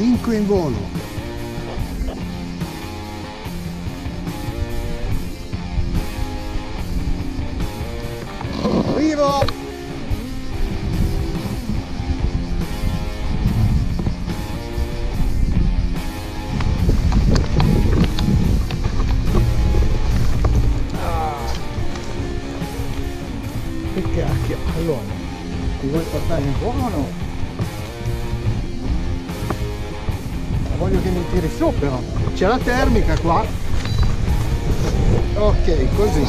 Ecco in volo. Arrivo! Che cacchio, allora, ti vuoi portare in buono? Voglio che mi tiri su però, c'è la termica qua. Ok, così.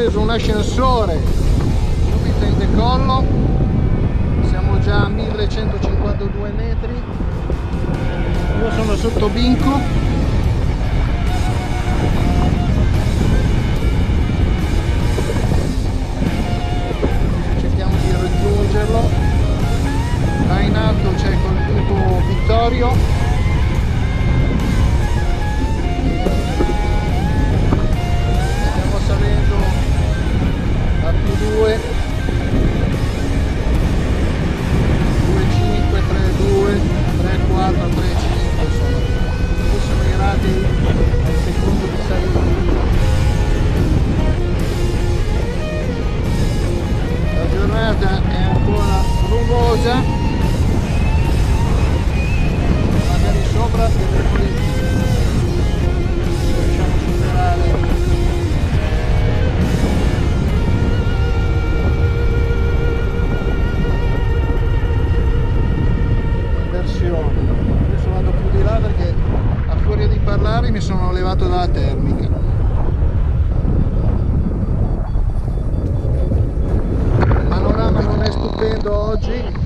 Preso un ascensore. Subito in decollo. Siamo già a 1152 metri. Io sono sotto Binco cerchiamo di raggiungerlo. Là in alto c'è col punto Vittorio sono levato dalla termica. Panorama non è stupendo oggi